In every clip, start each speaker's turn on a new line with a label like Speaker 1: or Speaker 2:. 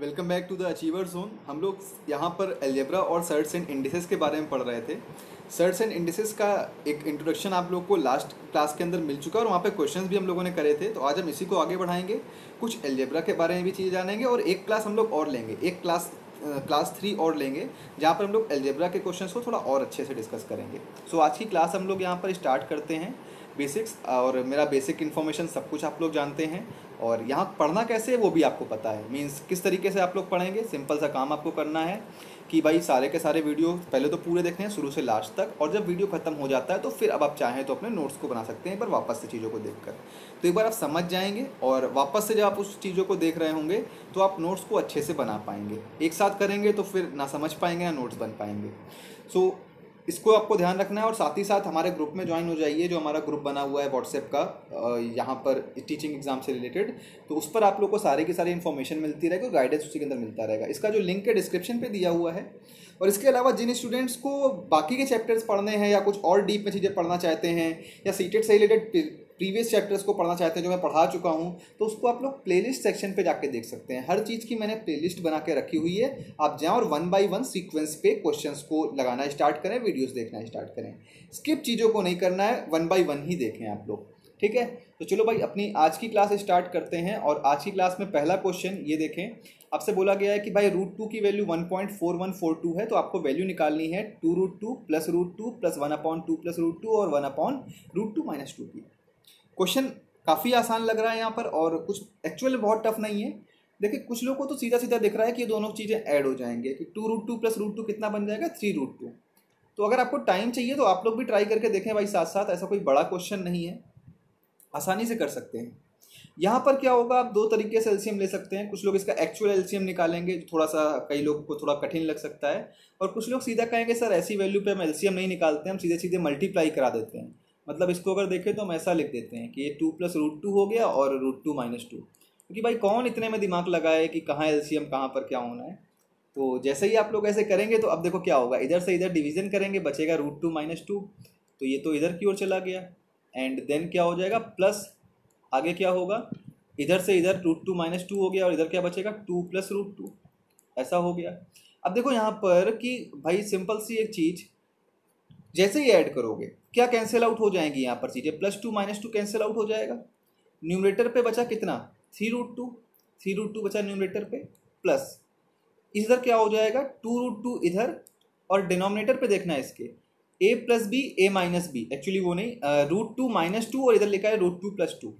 Speaker 1: Welcome back to the achiever zone हम लोग यहाँ पर एल्जेब्रा और सर्ट्स एंड इंडिसेस के बारे में पढ़ रहे थे। सर्ट्स एंड इंडिसेस का एक इंट्रोडक्शन आप लोग को लास्ट क्लास के अंदर मिल चुका है और वहाँ पे क्वेश्चंस भी हम लोगों ने करे थे। तो आज हम इसी को आगे बढ़ाएँगे। कुछ एल्जेब्रा के बारे में भी चीज़ें जानेंगे और एक क्लास हम लोग और लेंगे। एक क्लास क्लास थ्री और लेंगे जहाँ पर हम लोग एल्जेब्रा के क्वेश्चन को थोड़ा और अच्छे से डिस्कस करेंगे। सो so, आज की क्लास हम लोग यहाँ पर स्टार्ट करते हैं। बेसिक्स और मेरा बेसिक इन्फॉर्मेशन सब कुछ आप लोग जानते हैं। और यहाँ पढ़ना कैसे है, वो भी आपको पता है। मीन्स किस तरीके से आप लोग पढ़ेंगे? सिंपल सा काम आपको करना है कि भाई सारे के सारे वीडियो पहले तो पूरे देखने हैं, शुरू से लास्ट तक और जब वीडियो खत्म हो जाता है तो फिर अब आप चाहें तो अपने नोट्स को बना सकते हैं एक बार वापस से चीज़ों को देखकर। तो एक बार आप समझ जाएँगे और वापस से जब आप उस चीज़ों को देख रहे होंगे तो आप नोट्स को अच्छे से बना पाएँगे। एक साथ करेंगे तो फिर ना समझ पाएँगे, ना नोट्स बन पाएँगे। सो इसको आपको ध्यान रखना है और साथ ही साथ हमारे ग्रुप में ज्वाइन हो जाइए, जो हमारा ग्रुप बना हुआ है व्हाट्सएप का यहाँ पर टीचिंग एग्ज़ाम से रिलेटेड तो उस पर आप लोग को सारी की सारी इन्फॉर्मेशन मिलती रहेगी और गाइडेंस उसी के अंदर मिलता रहेगा। इसका जो लिंक है डिस्क्रिप्शन पर दिया हुआ है। और इसके अलावा जिन स्टूडेंट्स को बाकी के चैप्टर्स पढ़ने हैं या कुछ और डीप में चीज़ें पढ़ना चाहते हैं या सीटेड से रिलेटेड प्रीवियस चैप्टर्स को पढ़ना चाहते हैं, जो मैं पढ़ा चुका हूँ तो उसको आप लोग प्लेलिस्ट सेक्शन पे जाके देख सकते हैं। हर चीज़ की मैंने प्लेलिस्ट बना के रखी हुई है। आप जाएँ और वन बाई वन सीक्वेंस पे क्वेश्चंस को लगाना स्टार्ट करें वीडियोस देखना स्टार्ट करें। स्किप चीज़ों को नहीं करना है वन बाई वन ही देखें आप लोग। ठीक है? तो चलो भाई, अपनी आज की क्लास स्टार्ट करते हैं और आज की क्लास में पहला क्वेश्चन ये देखें। आपसे बोला गया है कि भाई रूट टू की value one point four one four two है तो आपको वैल्यू निकालनी है two root two plus root two plus one upon two plus root two और one upon root two minus two की। क्वेश्चन काफ़ी आसान लग रहा है यहाँ पर और कुछ एक्चुअल बहुत टफ नहीं है। देखिए, कुछ लोगों को तो सीधा सीधा दिख रहा है कि ये दोनों चीज़ें ऐड हो जाएँगे कि two root two plus root two कितना बन जाएगा? थ्री रूट टू तो अगर आपको टाइम चाहिए तो आप लोग भी ट्राई करके देखें भाई साथ साथ ऐसा कोई बड़ा क्वेश्चन नहीं है। आसानी से कर सकते हैं। यहाँ पर क्या होगा, आप दो तरीके से एल्सियम ले सकते हैं। कुछ लोग इसका एक्चुअल एल्सियम निकालेंगे थोड़ा सा कई लोगों को थोड़ा कठिन लग सकता है। और कुछ लोग सीधा कहेंगे, सर, ऐसी वैल्यू पे हम एल्सियम नहीं निकालते, हम सीधे सीधे मल्टीप्लाई करा देते हैं। मतलब इसको अगर देखें तो हम ऐसा लिख देते हैं कि ये टू प्लस रूट टू हो गया और रूट टू माइनस टू क्योंकि भाई कौन इतने में दिमाग लगाए कि कहाँ एलसीएम कहाँ पर क्या होना है? तो जैसे ही आप लोग ऐसे करेंगे तो अब देखो क्या होगा। इधर से इधर डिवीज़न करेंगे, बचेगा रूट टू माइनस टू तो ये तो इधर की ओर चला गया। एंड देन क्या हो जाएगा? प्लस आगे क्या होगा? इधर से इधर रूट टू माइनस टू हो गया और इधर क्या बचेगा? टू प्लस रूट टू ऐसा हो गया। अब देखो यहाँ पर कि भाई सिंपल सी एक चीज़ जैसे ही ऐड करोगे, क्या कैंसिल आउट हो जाएँगी यहाँ पर चीज़ें? Plus two minus two cancel out हो जाएगा। न्यूमरेटर पे बचा कितना? Three root two three root two बचा न्यूमरेटर पे प्लस इधर क्या हो जाएगा? टू रूट टू इधर और डिनोमिनेटर पे देखना है इसके। A plus B A minus B actually वो नहीं रूट टू माइनस टू और इधर लिखा है रूट टू प्लस टू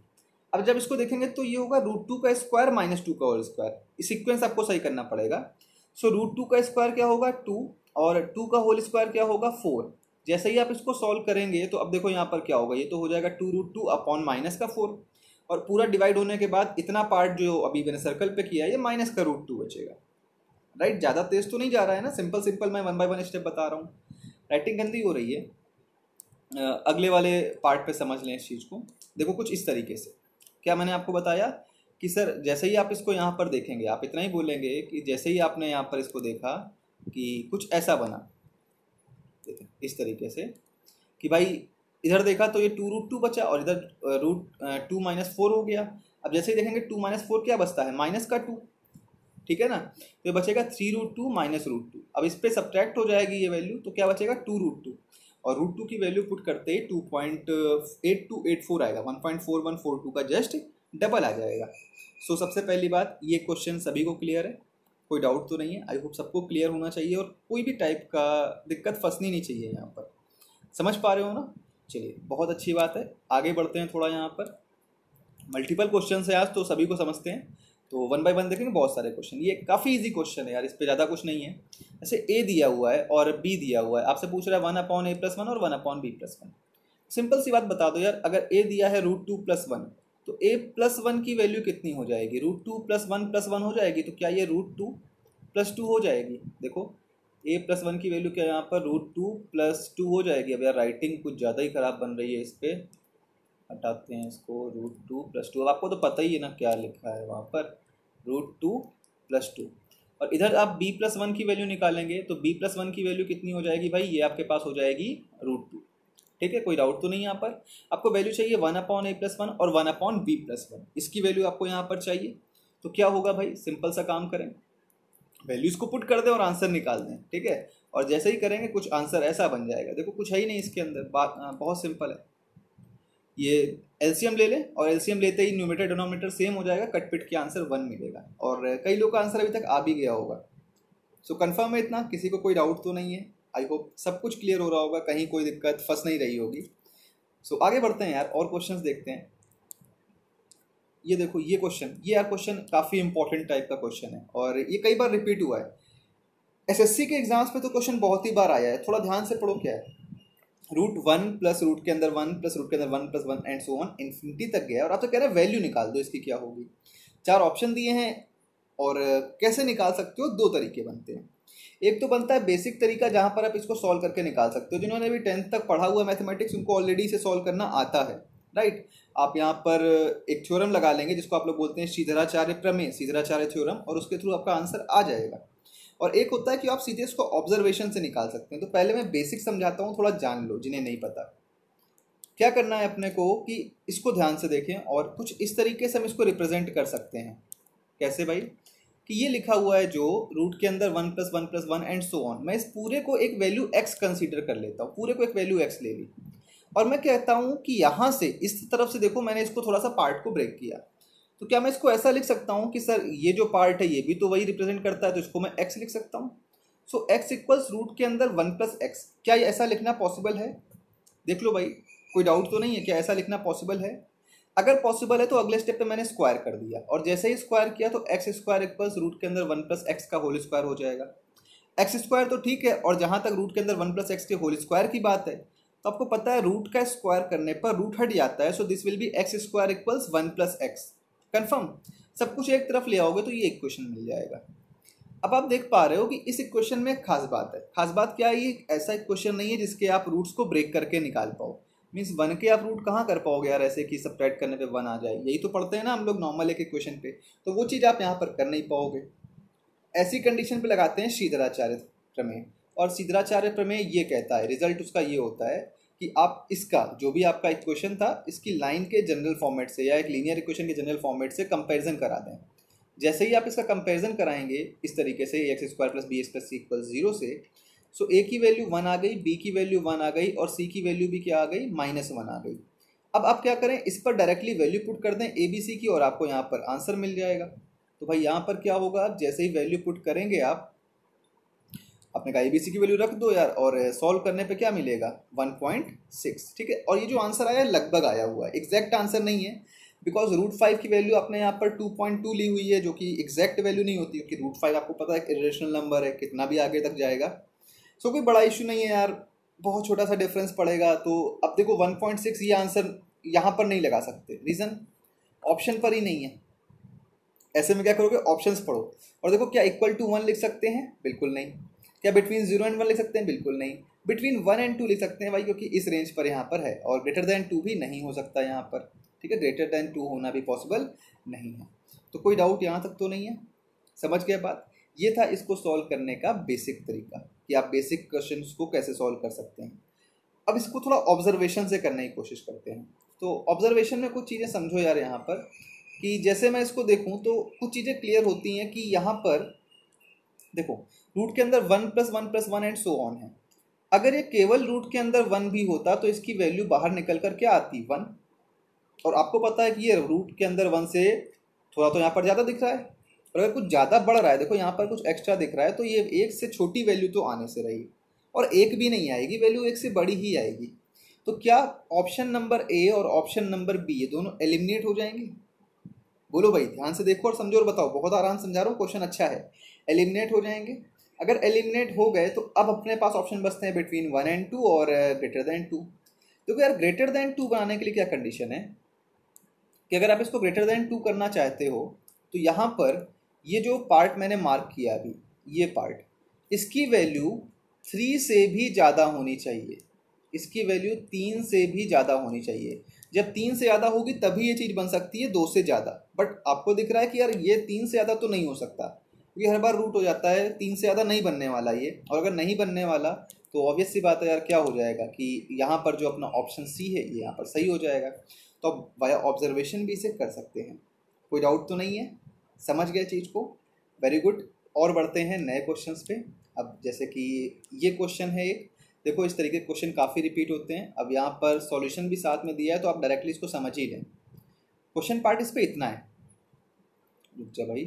Speaker 1: अब जब इसको देखेंगे तो ये होगा रूट टू का स्क्वायर माइनस टू का और स्क्वायर सिक्वेंस आपको सही करना पड़ेगा। सो रूट टू का स्क्वायर क्या होगा? टू और टू का होल स्क्वायर क्या होगा? फोर जैसे ही आप इसको सॉल्व करेंगे तो अब देखो यहाँ पर क्या होगा, ये तो हो जाएगा two root two upon minus का फोर और पूरा डिवाइड होने के बाद इतना पार्ट जो अभी मैंने सर्कल पे किया है, ये माइनस का रूट टू बचेगा. राइट ज़्यादा तेज तो नहीं जा रहा है ना? सिंपल सिंपल मैं वन बाई वन स्टेप बता रहा हूँ. राइटिंग गंदी हो रही है. अगले वाले पार्ट पे समझ लें इस चीज़ को. देखो कुछ इस तरीके से. क्या मैंने आपको बताया? कि सर, जैसे ही आप इसको यहाँ पर देखेंगे, आप इतना ही बोलेंगे कि जैसे ही आपने यहाँ पर इसको देखा कि कुछ ऐसा बना. इस तरीके से कि भाई इधर देखा तो ये टू रूट टू बचा और इधर रूट टू माइनस फोर हो गया। अब जैसे ही देखेंगे टू माइनस फोर क्या बचता है? माइनस का टू ठीक है ना? तो ये बचेगा three root two minus root two अब इस पर सब्ट्रैक्ट हो जाएगी ये वैल्यू तो क्या बचेगा? टू रूट टू और रूट टू की वैल्यू पुट करते ही two point eight two eight four आएगा। One point four one four two का जस्ट डबल आ जाएगा। सो so, सबसे पहली बात ये क्वेश्चन सभी को क्लियर है। कोई डाउट तो नहीं है। आई होप सबको क्लियर होना चाहिए और कोई भी टाइप का दिक्कत फंसनी नहीं चाहिए यहाँ पर। समझ पा रहे हो ना? चलिए, बहुत अच्छी बात है। आगे बढ़ते हैं थोड़ा यहाँ पर। मल्टीपल क्वेश्चन है आज तो सभी को समझते हैं। तो वन बाय वन देखेंगे, बहुत सारे क्वेश्चन ये काफ़ी इजी क्वेश्चन है यार, इस पर ज़्यादा कुछ नहीं है। ऐसे ए दिया हुआ है और बी दिया हुआ है। आपसे पूछ रहा है one upon A plus one और one upon B plus one simple सी बात बता दो यार, अगर ए दिया है रूट टू प्लस वन तो ए प्लस वन की वैल्यू कितनी हो जाएगी? Root two plus one plus one हो जाएगी तो क्या ये रूट टू प्लस टू हो जाएगी? देखो ए प्लस वन की वैल्यू क्या यहाँ पर? रूट टू प्लस टू हो जाएगी। अब यार राइटिंग कुछ ज़्यादा ही ख़राब बन रही है इस पर हटाते हैं इसको। रूट टू प्लस टू अब आपको तो पता ही है ना क्या लिखा है वहाँ पर। रूट टू प्लस टू और इधर आप बी प्लस वन की वैल्यू निकालेंगे तो बी प्लस वन की वैल्यू कितनी हो जाएगी भाई? ये आपके पास हो जाएगी रूट टू ठीक है, कोई डाउट तो नहीं यहाँ पर। आपको वैल्यू चाहिए one upon A plus one और one upon B plus one इसकी वैल्यू आपको यहाँ पर चाहिए। तो क्या होगा भाई? सिंपल सा काम करें। वैल्यूज़ को पुट कर दें और आंसर निकाल दें, ठीक है? और जैसे ही करेंगे, कुछ आंसर ऐसा बन जाएगा। देखो, कुछ है ही नहीं इसके अंदर। बात बहुत सिंपल है। ये एलसीएम ले लें और एलसीएम लेते ही न्यूमेटर डिनोमीटर सेम हो जाएगा। कट पिट के आंसर वन मिलेगा। और कई लोग का आंसर अभी तक आ भी गया होगा। सो कन्फर्म है इतना? किसी को कोई डाउट तो नहीं है। आई होप सब कुछ क्लियर हो रहा होगा कहीं कोई दिक्कत फंस नहीं रही होगी। सो so, आगे बढ़ते हैं यार और क्वेश्चन देखते हैं। ये देखो ये क्वेश्चन ये यार क्वेश्चन काफ़ी इंपॉर्टेंट टाइप का क्वेश्चन है और ये कई बार रिपीट हुआ है। एसएससी के एग्ज़ाम्स पे तो क्वेश्चन बहुत ही बार आया है थोड़ा ध्यान से पढ़ो क्या है। रूट वन प्लस रूट के अंदर वन प्लस रूट के अंदर one plus one and so on infinity तक गया और आप तो कह रहे हैं वैल्यू निकाल दो इसकी क्या होगी। चार ऑप्शन दिए हैं और कैसे निकाल सकते हो? दो तरीके बनते हैं। एक तो बनता है बेसिक तरीका जहाँ पर आप इसको सॉल्व करके निकाल सकते हो। जिन्होंने अभी टेंथ तक पढ़ा हुआ मैथमेटिक्स उनको ऑलरेडी इसे सॉल्व करना आता है राइट आप यहाँ पर एक थ्योरम लगा लेंगे, जिसको आप लोग बोलते हैं सीधराचार्य प्रमेय, सीधराचार्य थ्योरम और उसके थ्रू आपका आंसर आ जाएगा। और एक होता है कि आप सीधे इसको ऑब्जर्वेशन से निकाल सकते हैं। तो पहले मैं बेसिक समझाता हूँ, थोड़ा जान लो, जिन्हें नहीं पता। क्या करना है अपने को कि इसको ध्यान से देखें और कुछ इस तरीके से हम इसको रिप्रेजेंट कर सकते हैं। कैसे भाई? कि ये लिखा हुआ है जो रूट के अंदर one plus one plus one and so on मैं इस पूरे को एक वैल्यू एक्स कंसीडर कर लेता हूँ, पूरे को एक वैल्यू एक्स ले ली। और मैं कहता हूँ कि यहाँ से, इस तरफ़ से देखो, मैंने इसको थोड़ा सा पार्ट को ब्रेक किया। तो क्या मैं इसको ऐसा लिख सकता हूँ कि सर, ये जो पार्ट है, ये भी तो वही रिप्रेजेंट करता है तो इसको मैं एक्स लिख सकता हूँ। सो एक्स इक्वल्स रूट के अंदर वन प्लस एक्स क्या ऐसा लिखना पॉसिबल है? देख लो भाई, कोई डाउट तो नहीं है, क्या ऐसा लिखना पॉसिबल है? अगर पॉसिबल है तो अगले स्टेप पे मैंने स्क्वायर कर दिया। और जैसे ही स्क्वायर किया तो एक्स स्क्वायर इक्वल्स रूट के अंदर वन प्लस एक्स का होल स्क्वायर हो जाएगा। एक्स स्क्वायर तो ठीक है, और जहाँ तक रूट के अंदर वन प्लस एक्स के होल स्क्वायर की बात है तो आपको पता है रूट का स्क्वायर करने पर रूट हट जाता है so this will be X square equals one plus X confirm सब कुछ एक तरफ़ ले आओगे तो ये इक्वेशन मिल जाएगा। अब आप देख पा रहे हो कि इस इक्वेशन में खास बात है। खास बात क्या है? ये ऐसा इक्वेशन नहीं है जिसके आप रूट्स को ब्रेक करके निकाल पाओ। मीन्स वन के आप रूट कहाँ कर पाओगे यार ऐसे कि सब्ट्रैक्ट करने पे वन आ जाए? यही तो पढ़ते हैं ना हम लोग नॉर्मल एक इक्वेशन पे। तो वो चीज़ आप यहाँ पर कर नहीं पाओगे। ऐसी कंडीशन पे लगाते हैं शीधराचार्य प्रमेय। और सीधराचार्य प्रमेय ये कहता है रिज़ल्ट उसका ये होता है कि आप इसका, जो भी आपका इक्वेशन था, इसकी लाइन के जनरल फॉर्मेट से या एक लीनियर इक्वेशन के जनरल फॉर्मेट से कंपेरिजन करा दें। जैसे ही आप इसका कंपेरिजन कराएँगे, इस तरीके से A X square plus B X plus equal zero से सो ए की वैल्यू वन आ गई बी की वैल्यू वन आ गई और सी की वैल्यू भी क्या आ गई? माइनस वन आ गई. अब आप क्या करें? इस पर डायरेक्टली वैल्यू पुट कर दें ए बी सी की और आपको यहाँ पर आंसर मिल जाएगा. तो भाई यहाँ पर क्या होगा? जैसे ही वैल्यू पुट करेंगे आप, आपने कहा ए बी सी की वैल्यू रख दो यार और सॉल्व करने पे क्या मिलेगा? 1.6 ठीक है? और ये जो आंसर आया लगभग आया हुआ है. एग्जैक्ट आंसर नहीं है. बिकॉज़ रूट फाइव की वैल्यू आपने यहाँ पर 2.2 ली हुई है, जो कि एग्जैक्ट वैल्यू नहीं होती. क्योंकि रूट फाइव आपको पता है रेशनल नंबर है, कितना भी आगे तक जाएगा. सो कोई बड़ा इशू नहीं है यार। बहुत छोटा सा डिफरेंस पड़ेगा। तो अब देखो 1.6 ये आंसर यहाँ पर नहीं लगा सकते। रीज़न ऑप्शन पर ही नहीं है। ऐसे में क्या करोगे? ऑप्शंस पढ़ो। और देखो, क्या इक्वल टू वन लिख सकते हैं? बिल्कुल नहीं। क्या बिटवीन ज़ीरो एंड वन लिख सकते हैं? बिल्कुल नहीं। बिटवीन वन एंड टू लिख सकते हैं भाई, क्योंकि इस रेंज पर यहाँ पर है। और ग्रेटर देन टू भी नहीं हो सकता यहाँ पर। ठीक है? ग्रेटर देन टू होना भी पॉसिबल नहीं है। तो कोई डाउट यहाँ तक तो नहीं है? समझ गया बात? ये था इसको सॉल्व करने का बेसिक तरीका। कि आप बेसिक क्वेश्चन को कैसे सॉल्व कर सकते हैं। अब इसको थोड़ा ऑब्जर्वेशन से करने की कोशिश करते हैं। तो ऑब्जर्वेशन में कुछ चीज़ें समझो यार यहाँ पर कि जैसे मैं इसको देखूँ तो कुछ चीज़ें क्लियर होती हैं कि यहाँ पर देखो रूट के अंदर one plus one plus one and so on है। अगर ये केवल रूट के अंदर वन भी होता तो इसकी वैल्यू बाहर निकल कर क्या आती? वन और आपको पता है कि ये रूट के अंदर वन से थोड़ा तो यहाँ पर ज़्यादा दिख रहा है। और अगर कुछ ज़्यादा बढ़ रहा है, देखो यहाँ पर कुछ एक्स्ट्रा दिख रहा है तो ये एक से छोटी वैल्यू तो आने से रही। और एक भी नहीं आएगी वैल्यू एक से बड़ी ही आएगी। तो क्या ऑप्शन नंबर ए और ऑप्शन नंबर बी ये दोनों एलिमिनेट हो जाएँगे? बोलो भाई, ध्यान से देखो और समझो और बताओ। बहुत आराम समझा रहा हूँ क्वेश्चन अच्छा है। एलिमिनेट हो जाएँगे। अगर एलिमिनेट हो गए तो अब अपने पास ऑप्शन बचते हैं बिटवीन वन एंड टू और ग्रेटर देन टू तो यार ग्रेटर देन टू बनाने के लिए क्या कंडीशन है? कि अगर आप इसको ग्रेटर देन टू करना चाहते हो तो यहाँ पर ये जो पार्ट मैंने मार्क किया अभी, ये पार्ट इसकी वैल्यू थ्री से भी ज़्यादा होनी चाहिए। इसकी वैल्यू तीन से भी ज़्यादा होनी चाहिए। जब तीन से ज़्यादा होगी, तभी ये चीज़ बन सकती है दो से ज़्यादा। बट आपको दिख रहा है कि यार ये तीन से ज़्यादा तो नहीं हो सकता। क्योंकि हर बार रूट हो जाता है, तीन से ज़्यादा नहीं बनने वाला ये। और अगर नहीं बनने वाला तो ऑब्वियस सी बात है यार, क्या हो जाएगा कि यहाँ पर जो अपना ऑप्शन सी है, ये यहाँ पर सही हो जाएगा। तो अब वाया ऑब्जर्वेशन भी इसे कर सकते हैं। कोई डाउट तो नहीं है? समझ गए चीज़ को। वेरी गुड और बढ़ते हैं नए क्वेश्चन पे। अब जैसे कि ये क्वेश्चन है एक। देखो, इस तरीके के क्वेश्चन काफ़ी रिपीट होते हैं। अब यहाँ पर सॉल्यूशन भी साथ में दिया है तो आप डायरेक्टली इसको समझ ही लें। क्वेश्चन पार्ट इस पर इतना है। जा भाई।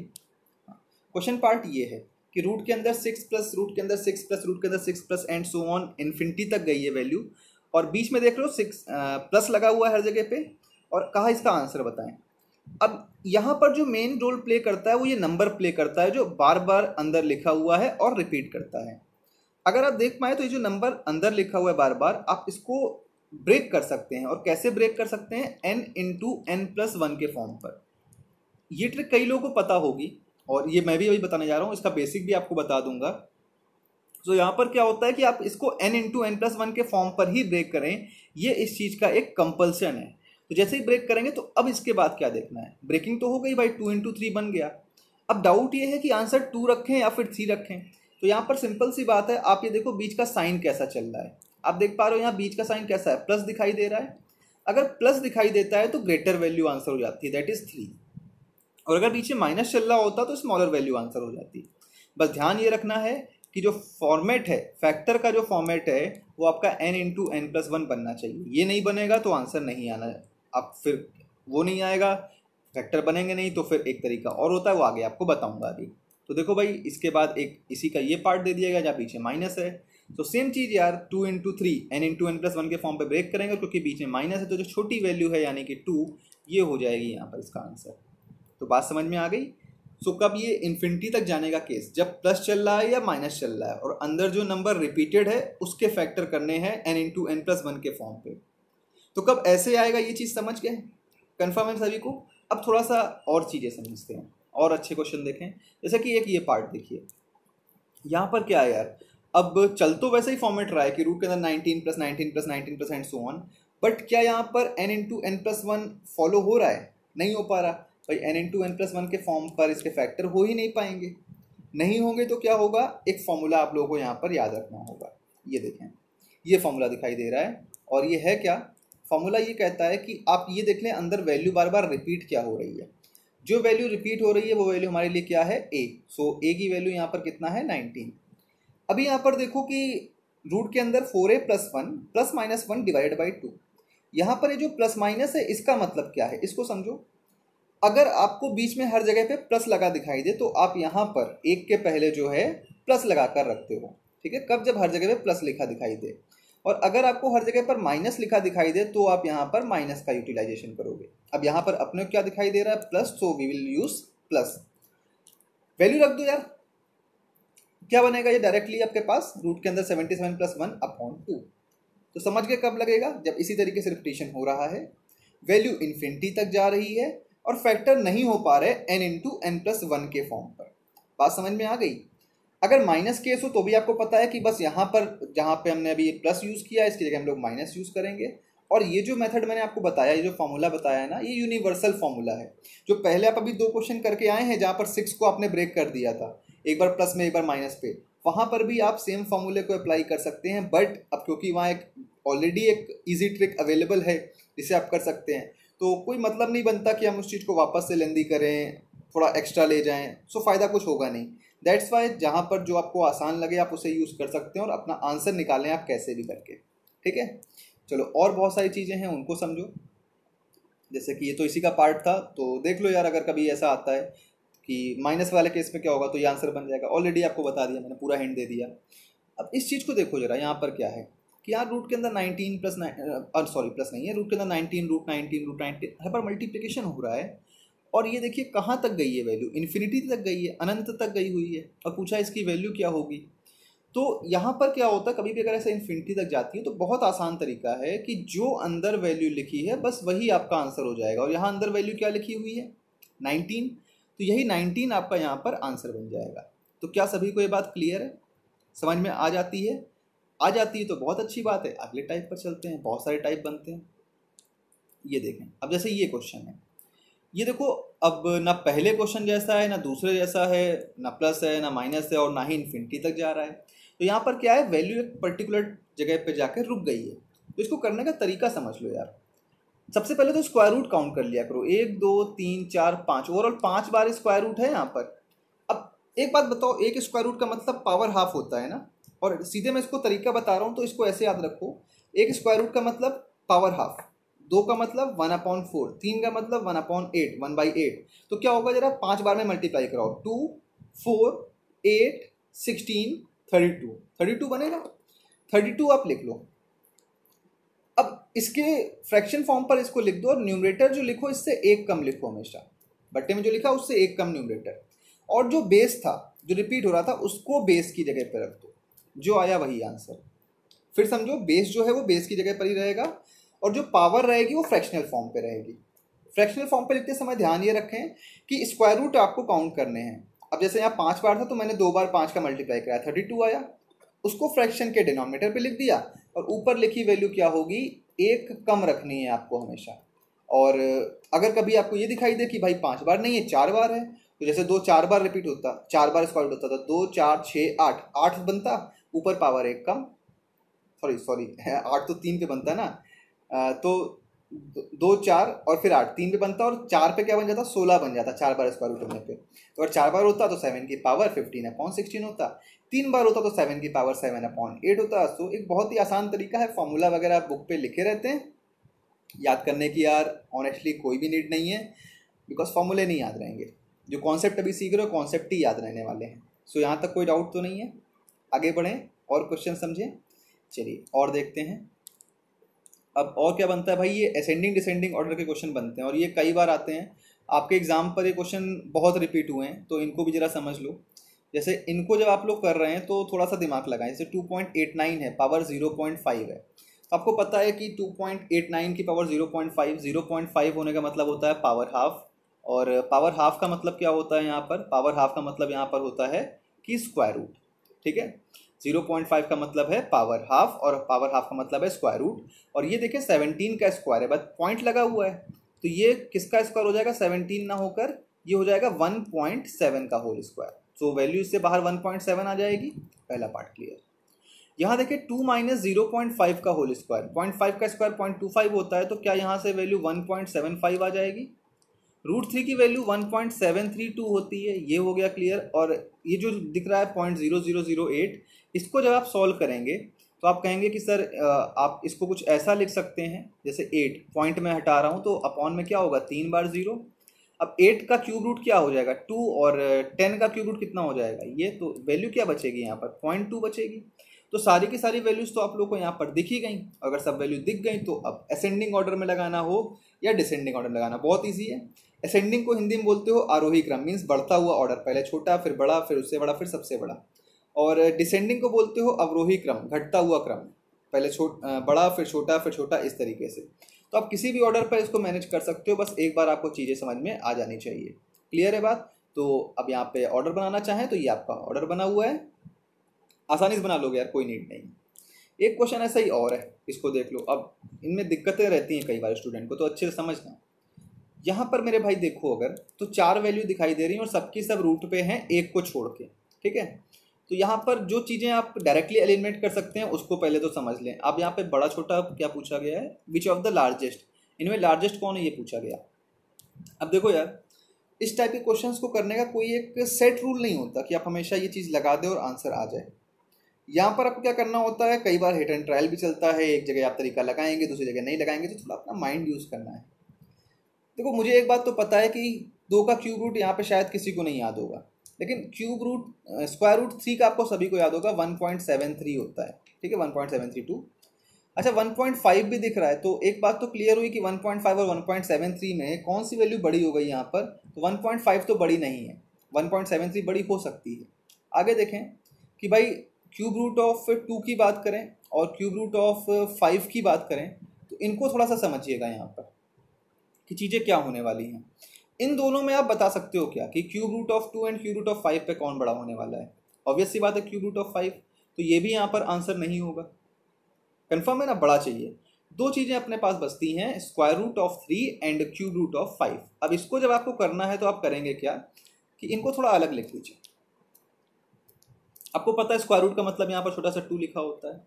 Speaker 1: क्वेश्चन पार्ट ये है कि रूट के अंदर सिक्स प्लस रूट के अंदर सिक्स प्लस रूट के अंदर six plus and so on infinity तक गई है वैल्यू और बीच में देख लो सिक्स प्लस लगा हुआ है हर जगह पे। और कहा इसका आंसर बताएँ। अब यहाँ पर जो मेन रोल प्ले करता है, वो ये नंबर प्ले करता है, जो बार बार अंदर लिखा हुआ है और रिपीट करता है। अगर आप देख पाए तो ये जो नंबर अंदर लिखा हुआ है बार बार आप इसको ब्रेक कर सकते हैं। और कैसे ब्रेक कर सकते हैं? N into N plus one के फॉर्म पर। ये ट्रिक कई लोगों को पता होगी, और ये मैं भी अभी बताने जा रहा हूँ, इसका बेसिक भी आपको बता दूँगा। तो यहाँ पर क्या होता है कि आप इसको N into N plus one के फॉर्म पर ही ब्रेक करें। ये इस चीज़ का एक कंपल्सन है। तो जैसे ही ब्रेक करेंगे तो अब इसके बाद क्या देखना है? ब्रेकिंग तो हो गई भाई टू इंटू थ्री बन गया। अब डाउट ये है कि आंसर टू रखें या फिर थ्री रखें। तो यहाँ पर सिंपल सी बात है, आप ये देखो बीच का साइन कैसा चल रहा है। आप देख पा रहे हो यहाँ बीच का साइन कैसा है? प्लस दिखाई दे रहा है। अगर प्लस दिखाई देता है तो ग्रेटर वैल्यू आंसर हो जाती है दैट इज़ थ्री और अगर में माइनस चल रहा होता तो स्मॉलर वैल्यू आंसर हो जाती। बस ध्यान ये रखना है कि जो फॉर्मेट है फैक्टर का जो फॉर्मेट है, वो आपका N into N plus one बनना चाहिए। ये नहीं बनेगा तो आंसर नहीं आना आप फिर वो नहीं आएगा फैक्टर बनेंगे नहीं तो फिर एक तरीका और होता है, वो आगे आपको बताऊँगा अभी। तो देखो भाई, इसके बाद एक, इसी का ये पार्ट दे दिया गया, जहाँ पीछे माइनस है। तो सेम चीज़ यार two into three N into N plus one के फॉर्म पे ब्रेक करेंगे, क्योंकि बीच में माइनस है तो जो छोटी वैल्यू है, यानी कि टू ये हो जाएगी यहाँ पर इसका आंसर तो बात समझ में आ गई? सो कब ये इन्फिनिटी तक जाने का केस जब प्लस चल रहा है या माइनस चल रहा है? और अंदर जो नंबर रिपीटेड है, उसके फैक्टर करने हैं N into N plus one के फॉर्म पे। तो कब ऐसे आएगा ये चीज़ समझ गए? कन्फर्म है सभी को? अब थोड़ा सा और चीज़ें समझते हैं, और अच्छे क्वेश्चन देखें। जैसे कि एक ये पार्ट देखिए। यहाँ पर क्या है यार? अब चल तो वैसे ही फॉर्मेट रहा है कि रूट के अंदर nineteen plus nineteen plus nineteen plus and so on but क्या यहाँ पर N into N plus one follow हो रहा है? नहीं हो पा रहा। भाई N into N plus one के फॉर्म पर इसके फैक्टर हो ही नहीं पाएँगे। नहीं होंगे तो क्या होगा? एक फॉर्मूला आप लोगों को यहाँ पर याद रखना होगा। ये देखें। ये फॉर्मूला दिखाई दे रहा है, और ये है क्या? फॉर्मूला ये कहता है कि आप ये देख लें, अंदर वैल्यू बार बार रिपीट क्या हो रही है? जो वैल्यू रिपीट हो रही है, वो वैल्यू हमारे लिए क्या है? ए सो ए की वैल्यू यहाँ पर कितना है? नाइनटीन अभी यहाँ पर देखो कि रूट के अंदर four A plus one plus minus one divide by two यहाँ पर ये जो प्लस माइनस है, इसका मतलब क्या है? इसको समझो। अगर आपको बीच में हर जगह पे प्लस लगा दिखाई दे तो आप यहाँ पर एक के पहले जो है प्लस लगा कर रखते हो। ठीक है? कब जब हर जगह पे प्लस लिखा दिखाई दे। और अगर आपको हर जगह पर माइनस लिखा दिखाई दे तो आप यहाँ पर माइनस का यूटिलाइजेशन करोगे। अब यहाँ पर अपने क्या दिखाई दे रहा है? Plus so we will use plus value रख दो यार। क्या बनेगा ये डायरेक्टली आपके पास? रूट के अंदर seventy seven plus one upon two तो समझ के कब लगेगा? जब इसी तरीके से रिपीटेशन हो रहा है। वैल्यू इन्फिनिटी तक जा रही है और फैक्टर नहीं हो पा रहे N into N plus one के फॉर्म पर। बात समझ में आ गई? अगर माइनस केस हो तो भी आपको पता है कि बस यहाँ पर, जहाँ पे हमने अभी प्लस यूज़ किया इसकी जगह हम लोग माइनस यूज़ करेंगे। और ये जो मेथड मैंने आपको बताया, ये जो फॉर्मूला बताया है ना, ये यूनिवर्सल फॉर्मूला है। जो पहले आप अभी दो क्वेश्चन करके आए हैं, जहाँ पर सिक्स को आपने ब्रेक कर दिया था, एक बार प्लस में, एक बार माइनस पे। वहाँ पर भी आप सेम फॉर्मूले को अप्लाई कर सकते हैं बट अब क्योंकि वहाँ एक ऑलरेडी एक ईजी ट्रिक अवेलेबल है, जिसे आप कर सकते हैं। तो कोई मतलब नहीं बनता कि हम उस चीज़ को वापस से लेंदी करें, थोड़ा एक्स्ट्रा ले जाएँ सो फ़ायदा कुछ होगा नहीं। दैट्स वाई जहाँ पर जो आपको आसान लगे, आप उसे यूज़ कर सकते हैं और अपना आंसर निकालें आप कैसे भी करके। ठीक है? चलो, और बहुत सारी चीज़ें हैं, उनको समझो। जैसे कि ये तो इसी का पार्ट था तो देख लो यार, अगर कभी ऐसा आता है कि माइनस वाले केस में क्या होगा तो ये आंसर बन जाएगा। ऑलरेडी आपको बता दिया, मैंने पूरा हिंट दे दिया। अब इस चीज़ को देखो जरा, यहाँ पर क्या है कि यार रूट के अंदर नाइनटीन प्लस सॉरी प्लस नहीं है रूट के अंदर nineteen root nineteen root nineteen हर पर मल्टीप्लीकेशन हो रहा है। और ये देखिए कहाँ तक गई है वैल्यू इन्फिनिटी तक गई है, अनंत तक गई हुई है। और पूछा इसकी वैल्यू क्या होगी? तो यहाँ पर क्या होता है, कभी भी अगर ऐसे इन्फिनिटी तक जाती है तो बहुत आसान तरीका है कि जो अंदर वैल्यू लिखी है, बस वही आपका आंसर हो जाएगा। और यहाँ अंदर वैल्यू क्या लिखी हुई है? नाइनटीन तो यही नाइनटीन आपका यहाँ पर आंसर बन जाएगा। तो क्या सभी को ये बात क्लियर है? समझ में आ जाती है? आ जाती है तो बहुत अच्छी बात है। अगले टाइप पर चलते हैं, बहुत सारे टाइप बनते हैं। ये देखें। अब जैसे ये क्वेश्चन है। ये देखो, अब ना पहले क्वेश्चन जैसा है, ना दूसरे जैसा है, ना प्लस है, ना माइनस है और ना ही इन्फिनिटी तक जा रहा है। तो यहाँ पर क्या है वैल्यू एक पर्टिकुलर जगह पे जाकर रुक गई है। तो इसको करने का तरीका समझ लो यार। सबसे पहले तो स्क्वायर रूट काउंट कर लिया करो। एक, दो, तीन, चार, पाँच। ओवरऑल पाँच बार स्क्वायर रूट है यहाँ पर। अब एक बात बताओ, एक स्क्वायर रूट का मतलब पावर हाफ़ होता है ना? और सीधे मैं इसको तरीका बता रहा हूँ तो इसको ऐसे याद रखो। एक स्क्वायर रूट का मतलब पावर हाफ़ दो का मतलब वन अपॉन फोर तीन का मतलब one upon eight one by eight तो क्या होगा जरा? पाँच बार में मल्टीप्लाई कराओ। Two four eight sixteen thirty two thirty two बनेगा। थर्टी टू आप लिख लो। अब इसके फ्रैक्शन फॉर्म पर इसको लिख दो और न्यूमरेटर जो लिखो, इससे एक कम लिखो हमेशा। बट्टे में जो लिखा, उससे एक कम न्यूमरेटर और जो बेस था, जो रिपीट हो रहा था, उसको बेस की जगह पर रख दो। जो आया वही आंसर फिर समझो बेस जो है वो बेस की जगह पर ही रहेगा। और जो पावर रहेगी वो फ्रैक्शनल फॉर्म पे रहेगी। फ्रैक्शनल फॉर्म पे लिखते समय ध्यान ये रखें कि स्क्वायर रूट आपको काउंट करने हैं। अब जैसे यहाँ पाँच बार था तो मैंने दो बार पाँच का मल्टीप्लाई कराया थर्टी टू आया। उसको फ्रैक्शन के डिनोमिनेटर पे लिख दिया और ऊपर लिखी वैल्यू क्या होगी? एक कम रखनी है आपको हमेशा। और अगर कभी आपको ये दिखाई दे कि भाई पाँच बार नहीं है, चार बार है तो जैसे दो चार बार रिपीट होता, चार बार स्क्वायर रूट होता था दो, चार छः आठ आठ बनता, ऊपर पावर एक कम। सॉरी सॉरी आठ तो तीन पे बनता ना। तो दो चार और फिर आठ। तीन पे बनता और चार पे क्या बन जाता? सोलह बन जाता, चार बार स्क्वायर रूट होने पे। तो अगर चार बार होता तो सेवन की पावर फिफ्टीन अपॉन सिक्सटीन होता। तीन बार होता तो सेवन की पावर सेवन अपॉन एट होता। तो एक बहुत ही आसान तरीका है। फॉर्मूला वगैरह आप बुक पे लिखे रहते हैं। याद करने की यार ऑनेस्टली कोई भी नीड नहीं है। बिकॉज़ फॉर्मूले नहीं याद रहेंगे। जो कॉन्सेप्ट अभी सीख रहे हो कॉन्सेप्ट ही याद रहने वाले हैं। सो यहाँ तक कोई डाउट तो नहीं है। आगे बढ़ें और क्वेश्चन समझें। चलिए, और देखते हैं। अब और क्या बनता है भाई? ये असेंडिंग डिसेंडिंग ऑर्डर के क्वेश्चन बनते हैं और ये कई बार आते हैं। आपके एग्ज़ाम पर ये क्वेश्चन बहुत रिपीट हुए हैं तो इनको भी ज़रा समझ लो। जैसे इनको जब आप लोग कर रहे हैं तो थोड़ा सा दिमाग लगाएँ। जैसे टू पॉइंट एट नाइन है पावर ज़ीरो पॉइंट फाइव है। आपको पता है कि टू पॉइंट एट नाइन की power zero point five zero point five होने का मतलब होता है पावर हाफ़ और पावर हाफ़ का मतलब क्या होता है यहाँ पर? पावर हाफ़ का मतलब यहाँ पर होता है कि स्क्वायर रूट ठीक है? ज़ीरो पॉइंट फाइव का मतलब है पावर हाफ़ और पावर हाफ़ का मतलब है स्क्वायर रूट और ये देखिए सेवनटीन का स्क्वायर है बस पॉइंट लगा हुआ है। तो ये किसका स्क्वायर हो जाएगा? सेवनटीन ना होकर ये हो जाएगा वन पॉइंट सेवन का होल स्क्वायर सो वैल्यू इससे बाहर वन पॉइंट सेवन आ जाएगी। पहला पार्ट क्लियर यहाँ देखिए two minus zero point five का होल स्क्वायर पॉइंट फाइव का स्क्वायर पॉइंट टू फाइव होता है तो क्या यहाँ से value one point seven five आ जाएगी? रूट थ्री की value one point seven three two होती है। ये हो गया क्लियर और ये जो दिख रहा है point zero zero zero eight इसको जब आप सॉल्व करेंगे तो आप कहेंगे कि, सर आप इसको कुछ ऐसा लिख सकते हैं, जैसे एट पॉइंट में हटा रहा हूँ तो अपॉन में क्या होगा? तीन बार ज़ीरो अब एट का क्यूब रूट क्या हो जाएगा? टू और टेन का क्यूब रूट कितना हो जाएगा? ये तो वैल्यू क्या बचेगी यहाँ पर? पॉइंट टू बचेगी. तो सारी की सारी वैल्यूज़ तो आप लोग को यहाँ पर दिख ही गई. अगर सब वैल्यू दिख गई तो अब असेंडिंग ऑर्डर में लगाना हो या डिसेंडिंग ऑर्डर में लगाना, बहुत ईजी है. असेंडिंग को हिंदी में बोलते हो आरोही क्रम मीन्स बढ़ता हुआ ऑर्डर पहले छोटा, फिर बड़ा, फिर उससे बड़ा, फिर सबसे बड़ा. और डिसेंडिंग को बोलते हो अवरोही क्रम, घटता हुआ क्रम, पहले छोट बड़ा, फिर छोटा फिर छोटा, इस तरीके से। तो आप किसी भी ऑर्डर पर इसको मैनेज कर सकते हो, बस एक बार आपको चीज़ें समझ में आ जानी चाहिए। क्लियर है बात? तो अब यहाँ पे ऑर्डर बनाना चाहें तो ये आपका ऑर्डर बना हुआ है। आसानी से बना लोगे यार, कोई नीड नहीं। एक क्वेश्चन ऐसा ही और है, इसको देख लो। अब इनमें दिक्कतें रहती हैं कई बार स्टूडेंट को तो अच्छे से समझना। यहाँ पर मेरे भाई देखो अगर तो चार वैल्यू दिखाई दे रही हैं और सबकी सब रूट पे हैं, एक को छोड़ के, ठीक है? तो यहाँ पर जो चीज़ें आप डायरेक्टली एलिमिनेट कर सकते हैं, उसको पहले तो समझ लें। अब यहाँ पे बड़ा छोटा क्या पूछा गया है? विच ऑफ़ द लार्जेस्ट इनमें लार्जेस्ट कौन है ये पूछा गया। अब देखो यार, इस टाइप के क्वेश्चंस को करने का कोई एक सेट रूल नहीं होता कि आप हमेशा ये चीज़ लगा दें और आंसर आ जाए। यहाँ पर आपको क्या करना होता है, कई बार हिट एंड ट्रायल भी चलता है। एक जगह आप तरीका लगाएँगे, दूसरी जगह नहीं लगाएँगे तो थोड़ा अपना माइंड यूज़ करना है। देखो, मुझे एक बात तो पता है कि दो का क्यूब रूट यहाँ पे शायद किसी को नहीं याद होगा। लेकिन cube root square root three का आपको सभी को याद होगा, वन पॉइंट सेवन थ्री होता है, ठीक है, one point seven three two. अच्छा वन पॉइंट फाइव भी दिख रहा है तो एक बात तो क्लियर हुई कि वन पॉइंट फाइव और वन पॉइंट सेवन थ्री में कौन सी वैल्यू बड़ी हो गई यहाँ पर? तो वन पॉइंट फाइव तो बड़ी नहीं है, वन पॉइंट सेवन थ्री बड़ी हो सकती है। आगे देखें कि भाई क्यूब रूट ऑफ़ टू की बात करें और क्यूब रूट ऑफ़ फाइव की बात करें तो इनको थोड़ा सा समझिएगा यहाँ पर कि चीज़ें क्या होने वाली हैं। इन दोनों में आप बता सकते हो क्या कि cube root of two and cube root of five पे कौन बड़ा होने वाला है? ऑब्वियसली बात है क्यूब रूट ऑफ़ फाइव तो ये भी यहाँ पर आंसर नहीं होगा। कन्फर्म है ना? बड़ा चाहिए। दो चीज़ें अपने पास बचती हैं square root of three and cube root of five अब इसको जब आपको करना है तो आप करेंगे क्या? कि इनको थोड़ा अलग लिख लीजिए। आपको पता है स्क्वायर रूट का मतलब यहाँ पर छोटा सा टू लिखा होता है।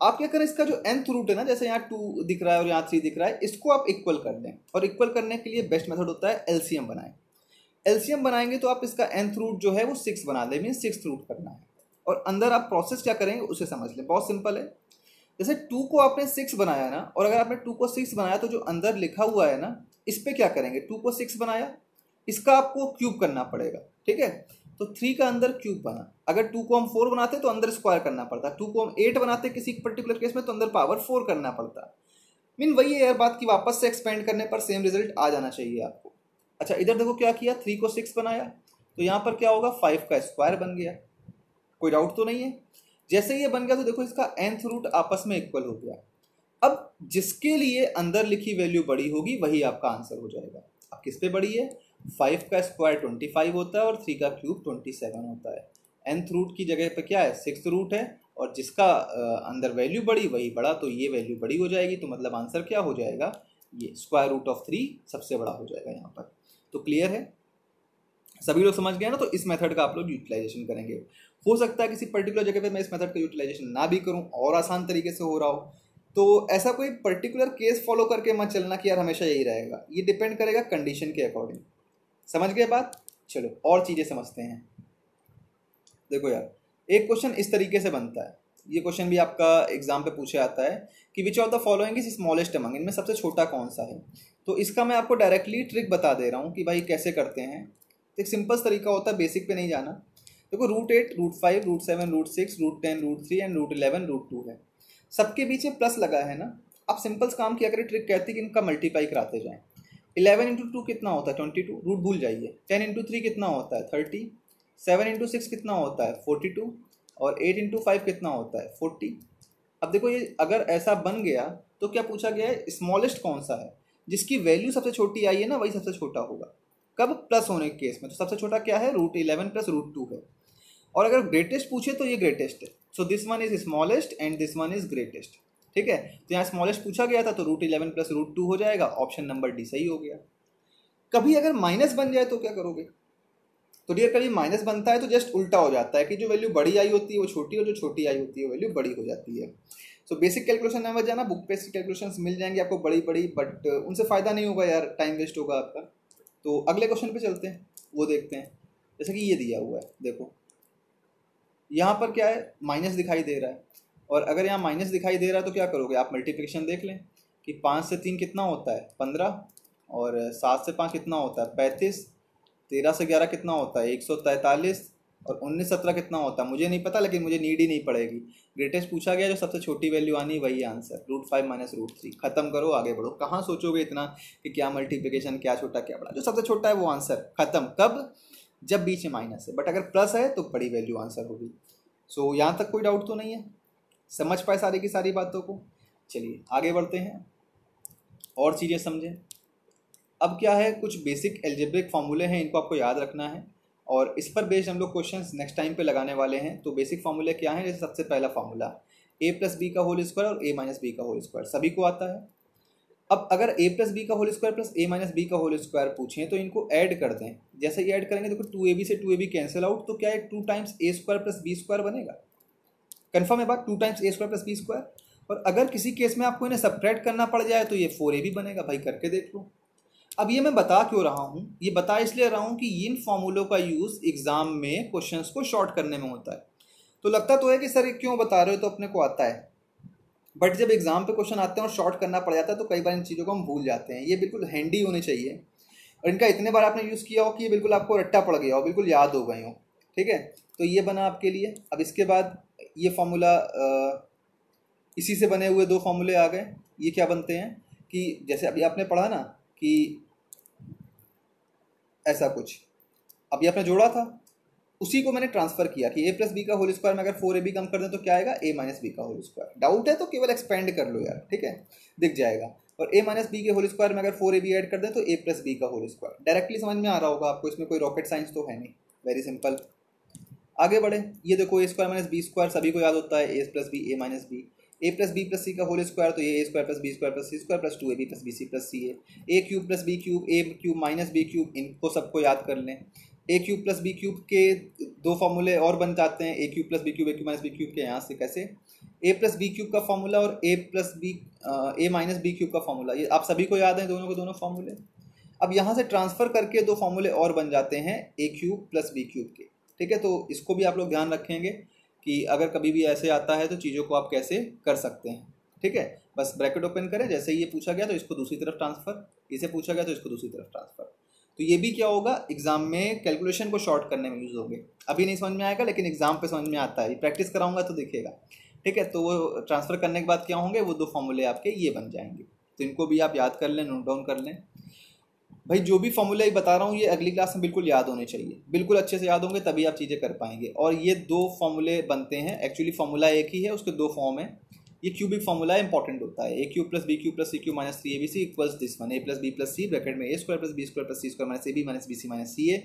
Speaker 1: आप क्या करें इसका जो एंथ रूट है ना, जैसे यहाँ टू दिख रहा है और यहाँ थ्री दिख रहा है, इसको आप इक्वल कर दें। और इक्वल करने के लिए बेस्ट मेथड होता है एलसीएम बनाएँ। एलसीएम बनाएँगे तो आप इसका एंथ रूट जो है वो सिक्स बना दें मीन सिक्स रूट करना है। और अंदर आप प्रोसेस क्या करेंगे, उसे समझ लें। बहुत सिंपल है। जैसे टू को आपने सिक्स बनाया ना, और अगर आपने टू को सिक्स बनाया तो जो अंदर लिखा हुआ है ना, इस पर क्या करेंगे? टू को सिक्स बनाया, इसका आपको क्यूब करना पड़ेगा, ठीक है? तो थ्री का अंदर क्यूब बना। अगर टू को हम फोर बनाते तो अंदर स्क्वायर करना पड़ता। टू को हम एट बनाते किसी पर्टिकुलर केस में तो अंदर पावर फोर करना पड़ता। मीन वही है यार बात की वापस से एक्सपेंड करने पर सेम रिज़ल्ट आ जाना चाहिए आपको। अच्छा इधर देखो क्या किया? थ्री को सिक्स बनाया। तो यहाँ पर क्या होगा? फाइव का स्क्वायर बन गया। कोई डाउट तो नहीं है। जैसे ये बन गया तो देखो इसका एंथ रूट आपस में इक्वल हो गया। अब जिसके लिए अंदर लिखी वैल्यू बड़ी होगी, वही आपका आंसर हो जाएगा। अब किस पे बड़ी है? फाइव का स्क्वायर ट्वेंटी फाइव होता है और थ्री का क्यूब ट्वेंटी सेवन होता है। एंथ रूट की जगह पर क्या है? सिक्स रूट है और जिसका अंदर वैल्यू बड़ी, वही बड़ा तो ये वैल्यू बड़ी हो जाएगी। तो मतलब आंसर क्या हो जाएगा? ये स्क्वायर रूट ऑफ़ थ्री सबसे बड़ा हो जाएगा यहाँ पर। तो क्लियर है? सभी लोग समझ गए ना? तो इस मेथड का आप लोग यूटिलाइजेशन करेंगे। हो सकता है किसी पर्टिकुलर जगह पे मैं इस मेथड का यूटिलाइजेशन ना भी करूँ, और आसान तरीके से हो रहा हो। तो ऐसा कोई पर्टिकुलर केस फॉलो करके मत चलना कि यार हमेशा यही रहेगा। ये डिपेंड करेगा कंडीशन के अकॉर्डिंग समझ गए बात? चलो, और चीज़ें समझते हैं। देखो यार, एक क्वेश्चन इस तरीके से बनता है। ये क्वेश्चन भी आपका एग्ज़ाम पे पूछा जाता है कि which of the following is smallest among इनमें सबसे छोटा कौन सा है? तो इसका मैं आपको डायरेक्टली ट्रिक बता दे रहा हूँ कि भाई कैसे करते हैं। एक सिंपल तरीका होता है बेसिक पे नहीं जाना। देखो root eight root five root seven root six root ten root three and root eleven root two है। सबके बीच में प्लस लगा है ना। आप सिंपल काम किया करें ट्रिक कहती है कि इनका मल्टीप्लाई कराते जाएँ। इलेवन इंटू टू कितना होता है? ट्वेंटी टू रूट भूल जाइए। टेन इंटू थ्री कितना होता है? थर्टी सेवन इंटू सिक्स कितना होता है? फोर्टी टू और एट इंटू फाइव कितना होता है? फोर्टी अब देखो ये अगर ऐसा बन गया तो क्या पूछा गया है? स्मॉलेस्ट कौन सा है? जिसकी वैल्यू सबसे छोटी आई है ना, वही सबसे छोटा होगा। कब? प्लस होने के केस में। तो सबसे छोटा क्या है? Root eleven plus root two है। और अगर ग्रेटेस्ट पूछे तो ये ग्रेटेस्ट है। So this one is smallest and this one is greatest ठीक है? तो यहाँ स्मॉलेस्ट पूछा गया था तो root eleven plus root two हो जाएगा ऑप्शन नंबर डी सही हो गया। कभी अगर माइनस बन जाए तो क्या करोगे? तो डियर कभी माइनस बनता है तो जस्ट उल्टा हो जाता है कि जो वैल्यू बड़ी आई होती है वो छोटी, और जो छोटी आई होती है वैल्यू बड़ी हो जाती है। सो बेसिक कैलकुलेशन में जाना बुक पे कैलकुलेशन मिल जाएँगे आपको बड़ी बड़ी बट उनसे फ़ायदा नहीं होगा यार टाइम वेस्ट होगा आपका। तो अगले क्वेश्चन पे चलते हैं, वो देखते हैं। जैसे कि ये दिया हुआ है, देखो। यहाँ पर क्या है? माइनस दिखाई दे रहा है। और अगर यहाँ माइनस दिखाई दे रहा है तो क्या करोगे? आप मल्टीप्लिकेशन देख लें कि पाँच से तीन कितना होता है? पंद्रह। और सात से पाँच कितना होता है? पैंतीस। तेरह से ग्यारह कितना होता है? एक सौ तैंतालीस। और उन्नीस सत्रह कितना होता है? मुझे नहीं पता, लेकिन मुझे नीड ही नहीं पड़ेगी। ग्रेटेस्ट पूछा गया, जो सबसे छोटी वैल्यू आनी, वही answer root five minus root three खत्म करो, आगे बढ़ो। कहाँ सोचोगे इतना कि क्या मल्टीप्लिकेशन क्या छोटा, क्या बड़ा? जो सबसे छोटा है वो आंसर खत्म। कब? जब बीच में माइनस है। बट अगर प्लस है तो बड़ी वैल्यू आंसर होगी। सो यहाँ तक कोई डाउट तो नहीं है? समझ पाए सारी की सारी बातों को? चलिए, आगे बढ़ते हैं। और चीज़ें समझें। अब क्या है, कुछ बेसिक एल्जेब्रिक फार्मूले हैं, इनको आपको याद रखना है। और इस पर बेस्ड हम लोग क्वेश्चन नेक्स्ट टाइम पे लगाने वाले हैं। तो बेसिक फार्मूले क्या हैं? जैसे सबसे पहला फार्मूला ए प्लस बी का होल स्क्वायर और ए माइनस बी का होल स्क्वायर सभी को आता है। अब अगर ए प्लस बी का whole square plus A minus B का होल स्क्वायर पूछें तो इनको ऐड कर दें। जैसे ये ऐड करेंगे, देखो टू ए बी से two A B cancel out तो क्या है two times A square plus B square बनेगा? कन्फर्म है बात two times A square plus B square और अगर किसी केस में आपको इन्हें सब्ट्रैक्ट करना पड़ जाए तो ये फोर ए भी बनेगा, भाई करके देख लो। अब ये मैं बता क्यों रहा हूँ? ये बता इसलिए रहा हूँ कि इन फॉर्मूलों का यूज़ एग्ज़ाम में क्वेश्चंस को शॉर्ट करने में होता है। तो लगता तो है कि सर क्यों बता रहे हो तो अपने को आता है। बट जब एग्ज़ाम पे क्वेश्चन आते हैं और शॉर्ट करना पड़ जाता है तो कई बार इन चीज़ों को हम भूल जाते हैं। ये बिल्कुल हैंडी होने चाहिए। और इनका इतने बार आपने यूज़ किया हो कि ये बिल्कुल आपको रट्टा पड़ गया हो, बिल्कुल याद हो गए हो। ठीक है? तो ये बना आपके लिए। अब इसके बाद ये फार्मूला इसी से बने हुए दो फार्मूले आ गए। ये क्या बनते हैं कि जैसे अभी आपने पढ़ा ना कि ऐसा कुछ। अभी आपने जोड़ा था, उसी को मैंने ट्रांसफ़र किया कि ए प्लस बी का होल स्क्वायर में अगर फोर ए बी कम कर दें तो क्या आएगा? ए माइनस बी का होल स्क्वायर डाउट है तो केवल एक्सपेंड कर लो यार, ठीक है? दिख जाएगा। और ए माइनस बी के होल स्क्वायर में अगर फोर ए बी एड कर दें तो ए प्लस बी का होल स्क्वायर डायरेक्टली समझ में आ रहा होगा आपको, इसमें कोई रॉकेट साइंस तो है नहीं। वेरी सिंपल आगे बढ़े। ये देखो A square minus B square सभी को याद होता है A plus B A minus B A plus B plus C का होल स्क्वायर तो ये A square plus B square plus C square plus two A B plus B C plus C है A cube plus B cube A cube minus B cube इनको सबको याद कर लें। A cube plus B cube के दो फॉर्मूले और बन जाते हैं। A cube plus B cube A cube minus B cube के यहाँ से कैसे? ए प्लस बी क्यूब का फॉर्मूला और A plus B A minus B cube का फॉर्मूला ये आप सभी को याद है दोनों के दोनों फॉर्मूले अब यहाँ से ट्रांसफ़र करके दो फॉर्मूले और बन जाते हैं A cube plus B cube के। ठीक है? तो इसको भी आप लोग ध्यान रखेंगे कि अगर कभी भी ऐसे आता है तो चीज़ों को आप कैसे कर सकते हैं, ठीक है? बस ब्रैकेट ओपन करें, जैसे ये पूछा गया तो इसको दूसरी तरफ़ ट्रांसफ़र, इसे पूछा गया तो इसको दूसरी तरफ़ ट्रांसफ़र। तो ये भी क्या होगा, एग्ज़ाम में कैलकुलेशन को शॉर्ट करने में यूज़ होंगे। अभी नहीं समझ में आएगा, लेकिन एग्ज़ाम पे समझ में आता है। प्रैक्टिस कराऊँगा तो दिखेगा, ठीक है? तो वो ट्रांसफ़र करने के बाद क्या होंगे, वो दो फॉर्मूले आपके ये बन जाएँगे। तो इनको भी आप याद कर लें, नोट डाउन कर लें। भाई, जो भी फॉर्मूला बता रहा हूँ, ये अगली क्लास में बिल्कुल याद होने चाहिए। बिल्कुल अच्छे से याद होंगे, तभी आप चीज़ें कर पाएँगे। और ये दो फॉर्मूले बनते हैं। एक्चुअली फॉर्मूला एक ही है, उसके दो फॉर्म है। ये क्यूबिक फॉर्मूला इंपॉर्टेंट होता है। A cube plus B cube plus C cube minus three A B C equals this one A plus B plus C bracket में A square plus B square plus C square minus A B minus B C minus C A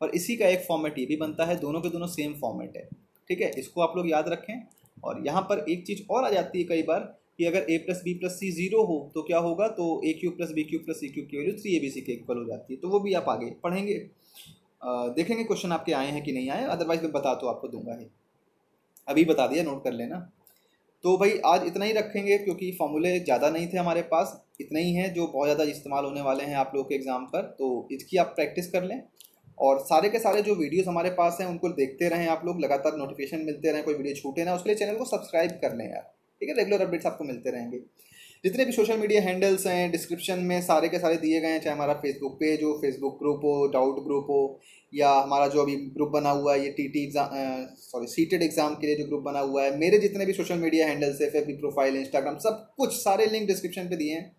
Speaker 1: और इसी का एक format ये भी बनता है। दोनों के दोनों सेम फॉर्मेट है। ठीक है? इसको आप लोग याद रखें। और यहाँ पर एक चीज़ और आ जाती है कई बार। कि अगर A plus B plus C zero हो तो क्या होगा? तो A cube plus B cube plus C cube की value three A B C के इक्वल हो जाती है। तो वो भी आप आगे पढ़ेंगे। आ, देखेंगे क्वेश्चन आपके आए हैं कि नहीं आए अदरवाइज़ मैं बता तो आपको दूँगा ही। अभी बता दिया नोट कर लेना। तो भाई आज इतना ही रखेंगे क्योंकि फॉर्मूले ज़्यादा नहीं थे हमारे पास। इतना ही हैं जो बहुत ज़्यादा इस्तेमाल होने वाले हैं आप लोगों के एग्ज़ाम पर। तो इसकी आप प्रैक्टिस कर लें। और सारे के सारे जो वीडियोस हमारे पास हैं उनको देखते रहें आप लोग। लगातार नोटिफिकेशन मिलते रहें कोई वीडियो छूटे ना उसके लिए चैनल को सब्सक्राइब कर लें यार। ठीक है रेगुलर अपडेट्स आपको मिलते रहेंगे। जितने भी सोशल मीडिया हैंडल्स हैं डिस्क्रिप्शन में सारे के सारे दिए गए हैं, चाहे हमारा फेसबुक पेज हो फेसबुक ग्रुप हो डाउट ग्रुप हो, या हमारा जो अभी ग्रुप बना हुआ है, ये T T exam sorry CTET exam के लिए जो ग्रुप बना हुआ है, मेरे जितने भी सोशल मीडिया हैंडल्स है फेसबुक प्रोफ़ाइल इंस्टाग्राम सब कुछ सारे लिंक डिस्क्रिप्शन पे दिए हैं।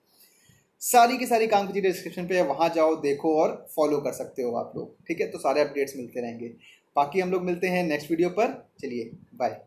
Speaker 1: सारी की सारी काम की चीज़ें डिस्क्रिप्शन पे वहाँ जाओ, देखो और फॉलो कर सकते हो आप लोग, ठीक है? तो सारे अपडेट्स मिलते रहेंगे। बाकी हम लोग मिलते हैं नेक्स्ट वीडियो पर, चलिए बाय